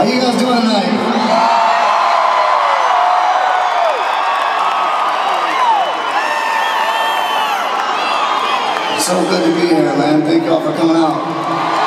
How you guys doing tonight? So good to be here, man. Thank y'all for coming out.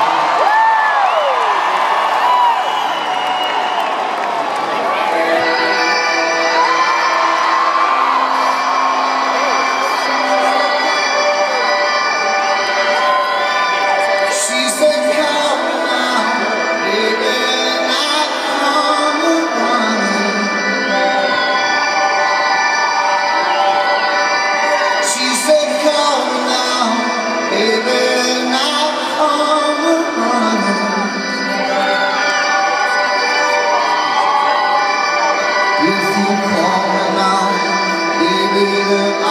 the